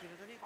Gira da lì.